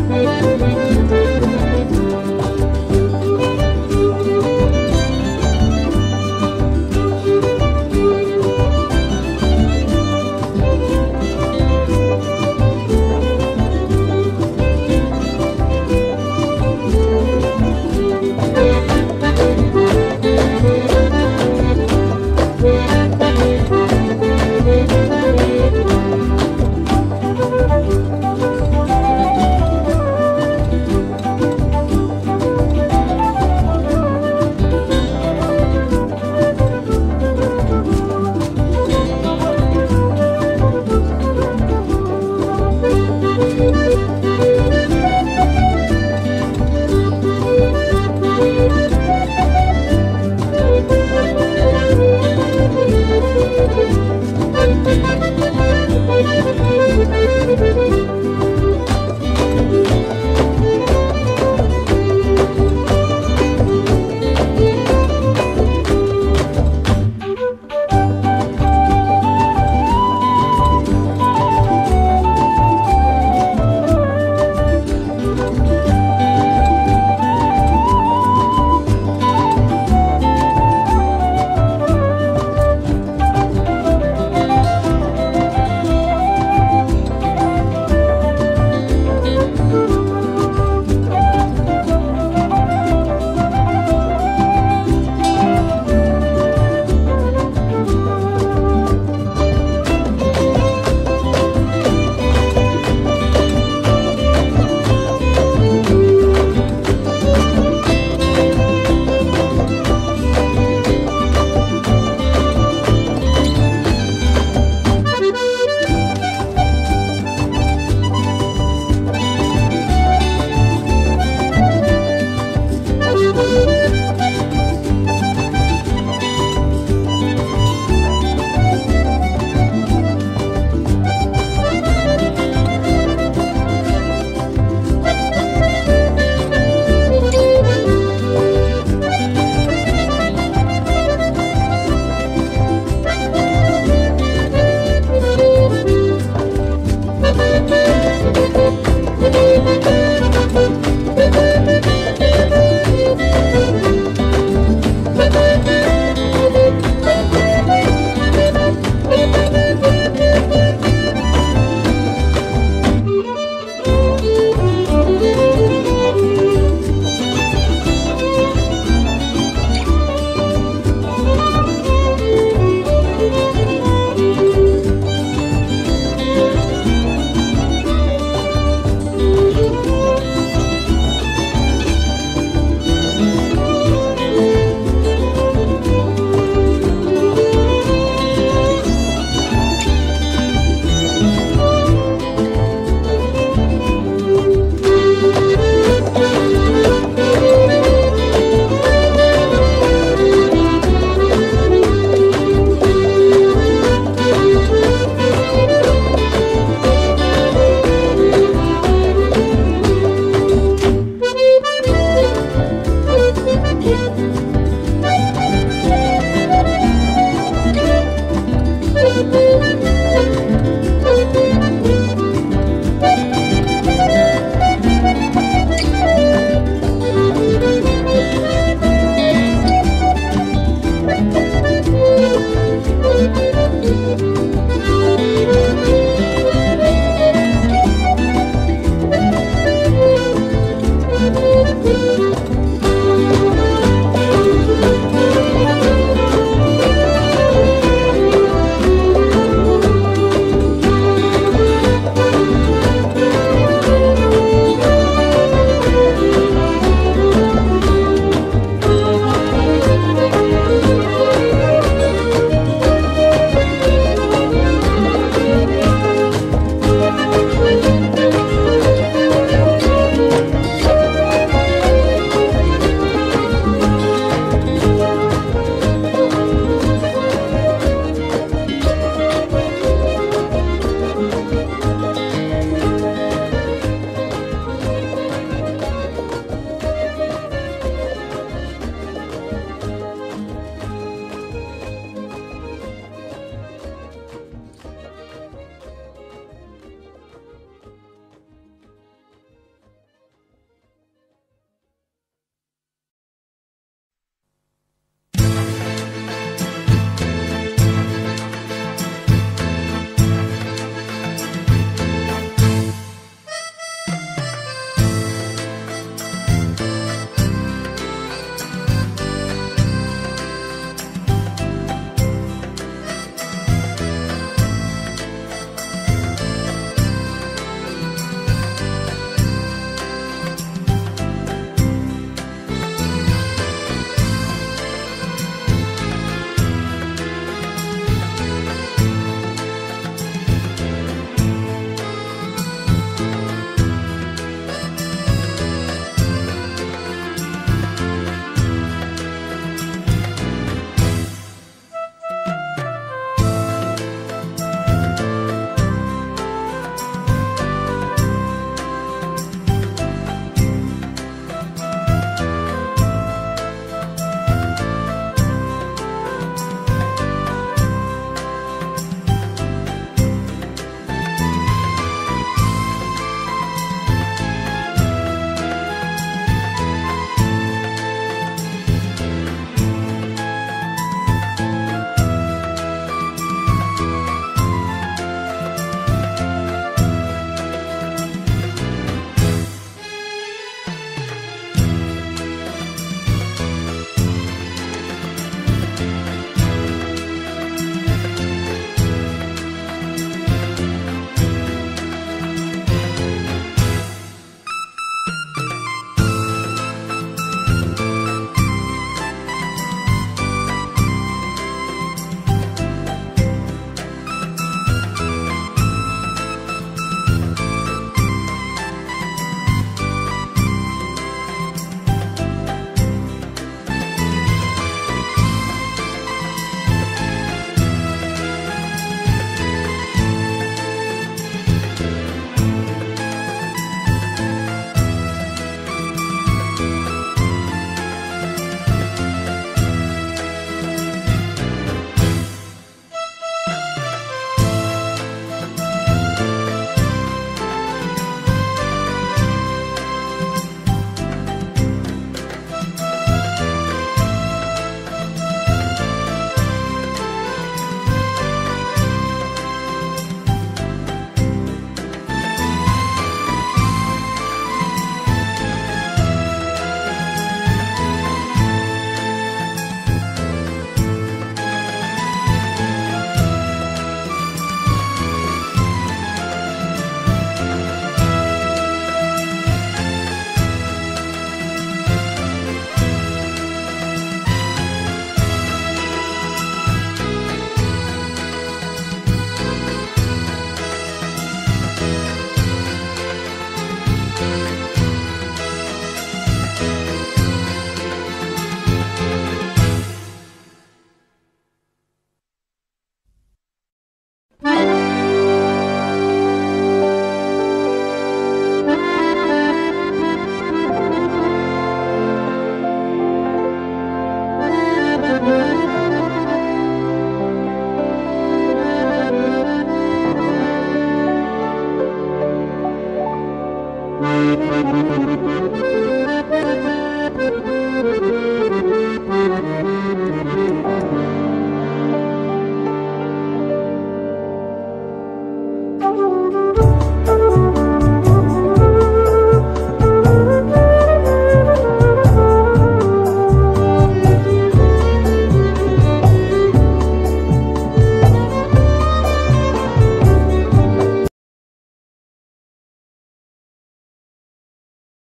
Música